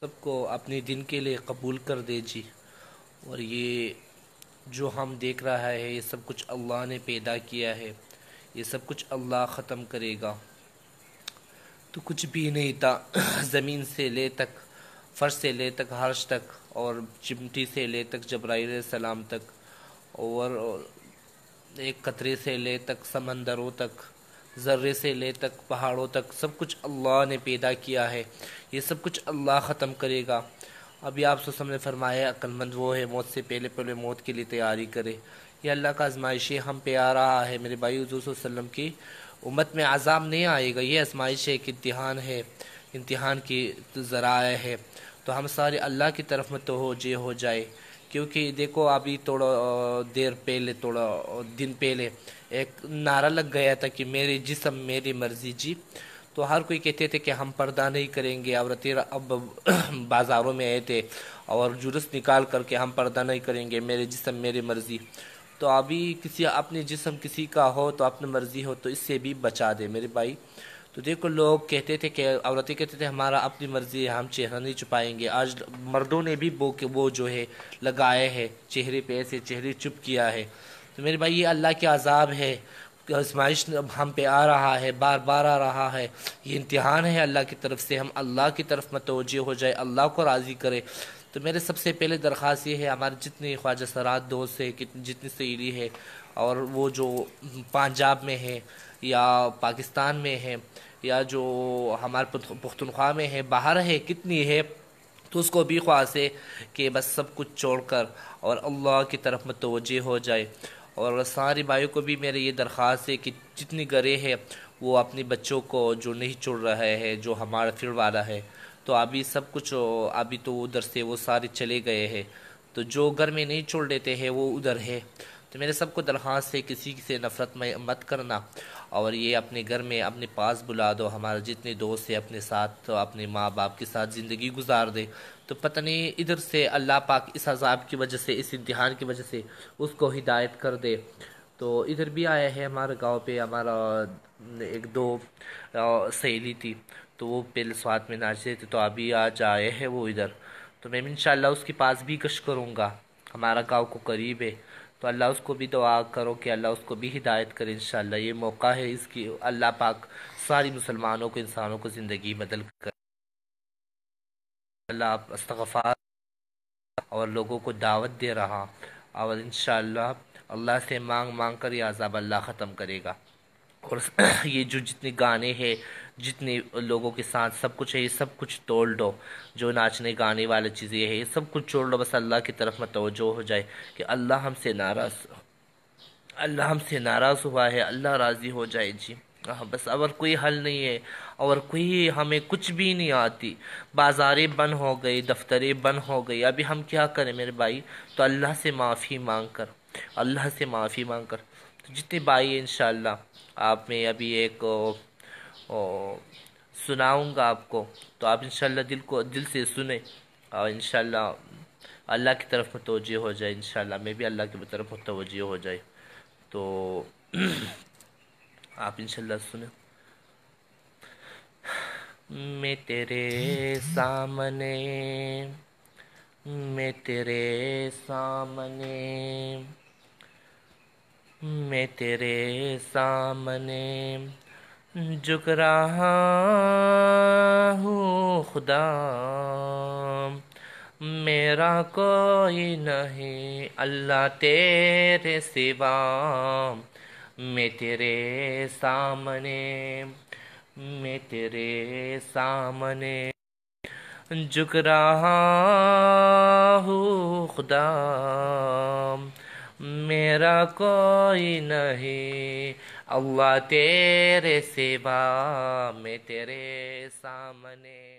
سب کو اپنے دن کے لیے قبول کر دے جی۔ اور یہ جو ہم دیکھ رہا ہے، یہ سب کچھ اللہ نے پیدا کیا ہے۔ یہ سب کچھ اللہ ختم کرے گا۔ تو کچھ بھی نہیں تھا۔ زمین سے لے تک، فرش سے لے تک حرش تک، اور چمٹی سے لے تک، جبرائیل علیہ السلام تک، اور ایک قطرے سے لے تک، سمندروں تک۔ ذرے سے لے تک، پہاڑوں تک، سب کچھ اللہ نے پیدا کیا ہے۔ یہ سب کچھ اللہ ختم کرے گا۔ ابھی آپ سے نے فرمایا، عقل مند وہ ہے، موت سے پہلے پہلے موت کے لیے تیاری کرے۔ یہ اللہ کا آزمائش ہم پہ آ رہا ہے۔ میرے بھائی، حضور صلی اللہ علیہ وسلم کی امت میں عذاب نہیں آئے گا۔ یہ آزمائش ہے ایک امتحان ہے، امتحان کی ذرائع ہے۔ تو ہم سارے اللہ کی طرف میں ہو جے ہو جائے۔ کیونکہ دیکھو ابھی تھوڑا دیر پہلے، تھوڑا دن پہلے ایک نعرہ لگ گیا تھا کہ میری جسم، میری مرضی جی۔ تو ہر کوئی کہتے تھے کہ ہم پردہ نہیں کریں گے۔ اور تیرا اب بازاروں میں آئے تھے اور جرس نکال کر کے ہم پردہ نہیں کریں گے۔ میرے جسم، میری مرضی۔ تو ابھی کسی اپنی جسم کسی کا ہو تو اپنی مرضی ہو تو اس سے بھی بچا دے۔ میرے بھائی تو دیکھو لوگ کہتے تھے کہ عورتیں کہتے تھے ہمارا اپنی مرضی ہے، ہم چہرہ نہیں چھپائیں گے۔ آج مردوں نے بھی وہ جو ہے لگائے ہے چہرے پہ ایسے چہرے چپ کیا ہے۔ تو میرے بھائی، یہ اللہ کے عذاب ہے۔ ازمائش ہم پہ آ رہا ہے، بار بار آ رہا ہے۔ یہ امتحان ہے اللہ کی طرف سے۔ ہم اللہ کی طرف متوجہ ہو جائے، اللہ کو راضی کرے۔ تو میرے سب سے پہلے درخواست یہ ہے ہمارے جتنے خواجہ سرات دوست ہے جتنی سیری ہے اور وہ جو پنجاب میں ہے یا پاکستان میں ہے یا جو ہمارے پختونخوا میں ہے باہر ہے کتنی ہے، تو اس کو بھی خواہش ہے کہ بس سب کچھ چھوڑ کر اور اللہ کی طرف متوجہ ہو جائے۔ اور ساری بھائیوں کو بھی میرے یہ درخواست ہے کہ جتنی گرے ہے وہ اپنی بچوں کو جو نہیں چڑ رہے ہے جو ہمارا پھر والا ہے تو ابھی سب کچھ، ابھی تو ادھر سے وہ سارے چلے گئے ہیں۔ تو جو گھر میں نہیں چھوڑ دیتے ہیں، وہ ادھر ہے تو میرے سب کو درخواست ہے، کسی سے نفرت میں مت کرنا۔ اور یہ اپنے گھر میں اپنے پاس بلا دو، ہمارے جتنے دوست ہیں، اپنے ساتھ اپنے ماں باپ کے ساتھ زندگی گزار دے۔ تو پتہ نہیں ادھر سے اللہ پاک اس عذاب کی وجہ سے، اس امتحان کی وجہ سے اس کو ہدایت کر دے۔ تو ادھر بھی آیا ہے ہمارے گاؤں پہ، ہمارا ایک دو سہیلی تھی۔ تو وہ پہلے سوات میں ناچتے تھے تو ابھی آج آئے ہیں وہ ادھر۔ تو میں انشاءاللہ اس کے پاس بھی کش کروں گا۔ ہمارا گاؤں کو قریب ہے۔ تو اللہ اس کو بھی دعا کرو کہ اللہ اس کو بھی ہدایت کرے انشاءاللہ۔ یہ موقع ہے اس کی اللہ پاک ساری مسلمانوں کو، انسانوں کو زندگی بدل کر۔ اللہ آپ استغفار اور لوگوں کو دعوت دے رہا۔ اور انشاءاللہ اللہ سے مانگ مانگ کر یہ عذاب اللہ ختم کرے گا۔ اور یہ جو جتنے گانے ہیں، جتنے لوگوں کے ساتھ سب کچھ ہے، یہ سب کچھ توڑ دو۔ جو ناچنے گانے والی چیزیں ہیں، یہ سب کچھ چھوڑ دو۔ بس اللہ کی طرف میں توجہ ہو جائے کہ اللہ ہم سے ناراض اللہ ہم سے ناراض ہوا ہے، اللہ راضی ہو جائے۔ جی ہاں، بس اور کوئی حل نہیں ہے۔ اور کوئی ہمیں کچھ بھی نہیں آتی۔ بازاریں بند ہو گئی دفتریں بند ہو گئی ابھی ہم کیا کریں میرے بھائی؟ تو اللہ سے معافی مانگ کر۔ اللہ سے معافی مانگ کر۔ جتنے بھائی انشاءاللہ، آپ میں ابھی ایک سناؤں گا آپ کو، تو آپ انشاءاللہ دل کو، دل سے سنیں، اور انشاءاللہ اللہ کی طرف متوجہ ہو جائے، انشاءاللہ میں بھی اللہ کی طرف متوجہ ہو جائے۔ تو آپ انشاءاللہ سنیں۔ میں تیرے سامنے، میں تیرے سامنے میں تیرے سامنے جھک رہا ہوں، خدا۔ میرا کوئی نہیں، اللہ تیرے سوا۔ میں تیرے سامنے، میں تیرے سامنے جھک رہا ہوں، خدا۔ میرا کوئی نہیں۔ اللہ تیرے سوا میں تیرے سامنے۔